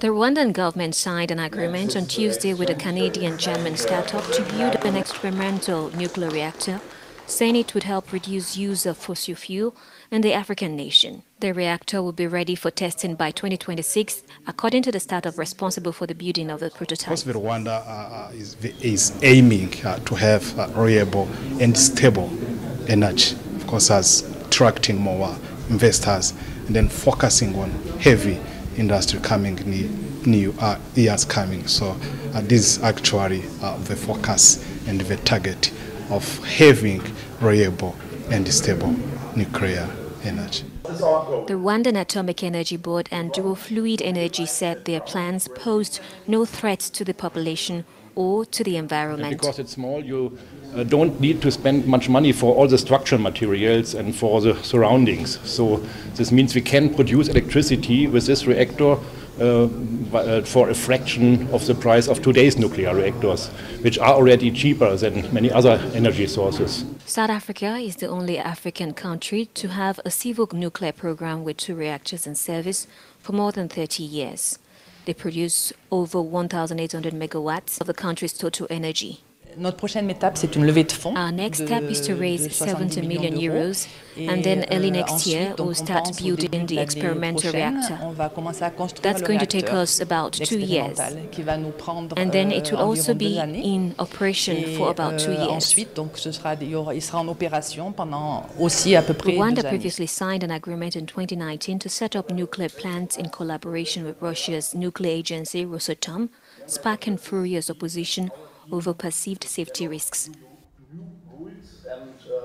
The Rwandan government signed an agreement on Tuesday with a Canadian-German startup to build an experimental nuclear reactor, saying it would help reduce use of fossil fuel in the African nation. The reactor will be ready for testing by 2026, according to the startup responsible for the building of the prototype. Of course, Rwanda uh, is, is, aiming uh, to have uh, reliable and stable energy, of course, as attracting more investors and then focusing on heavy industry coming new, uh, years coming. So uh, this is actually uh, the focus and the target of having reliable and stable nuclear energy. The Rwandan Atomic Energy Board and Dual Fluid Energy said their plans posed no threats to the population or to the environment. Because it's small, you uh, don't need to spend much money for all the structural materials and for the surroundings. So this means we can produce electricity with this reactor uh, uh, for a fraction of the price of today's nuclear reactors, which are already cheaper than many other energy sources. South Africa is the only African country to have a civil nuclear program with two reactors in service for more than 30 years. They produce over 1,800 megawatts of the country's total energy. Notre prochaine étape, c'est une levée de fonds. Our next step is to raise 70 million euros, and then early next year we'll start building the experimental reactor. That's going to take us about two years, and then it will also be in operation for about two years. Rwanda previously signed an agreement in 2019 to set up nuclear plants in collaboration with Russia's nuclear agency Rosatom, sparking furious opposition over perceived safety risks.